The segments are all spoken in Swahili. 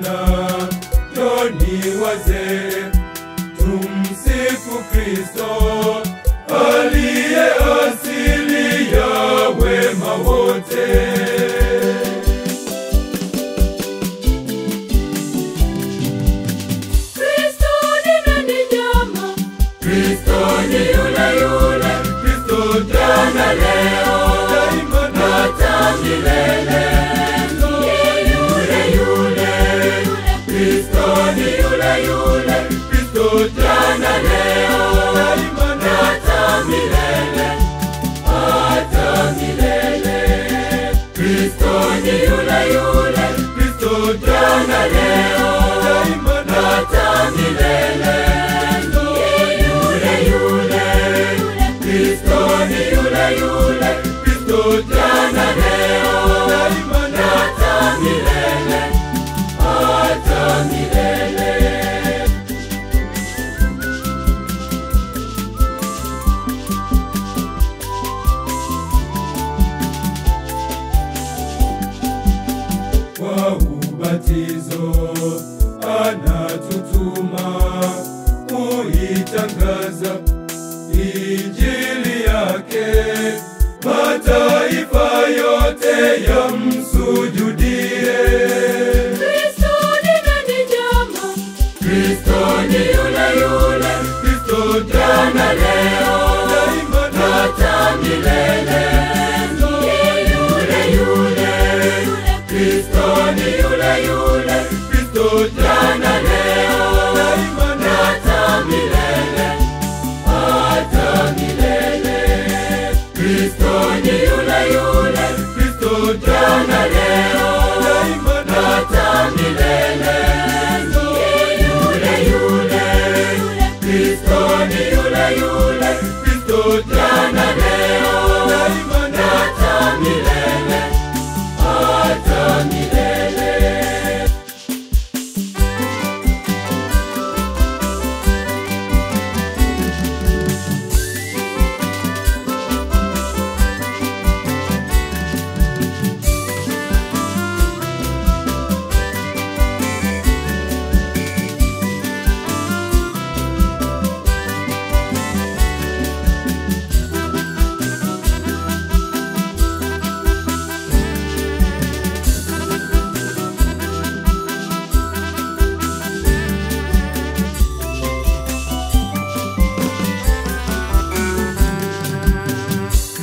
vijana yoni wazee, tumsifu Kristo aliye asili ya wema wote. Kristo ni yule yule, Kristo jana leo. mwokozi yule yule, Kristo jana, leo daima na hata milele. Yule yule, Kristo ni yule yule, Kristo jana, leo matatizo, anatutuma kuitangaza injili yake. Mataifa yote ya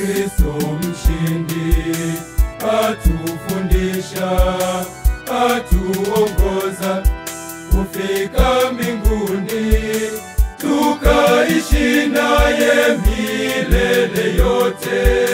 Kristo mshindi atufundisha, atuongoza kufika mbinguni, tukaishi naye milele yote.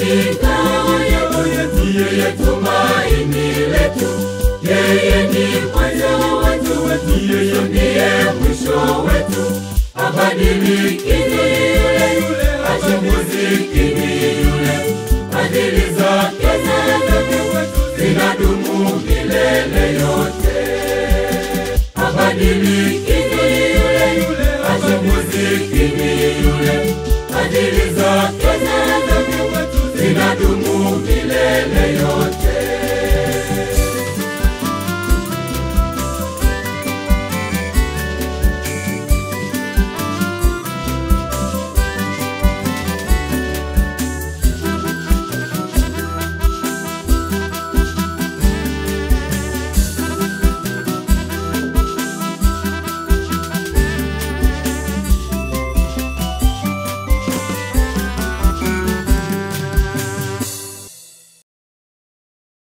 Ni ngao yetu, yeye tumaini yeye ni mwanzo wetu, yeye ndiye mwisho wetu. Abadiliki yule, achunguziki ni yule, fadhili zake milele yote.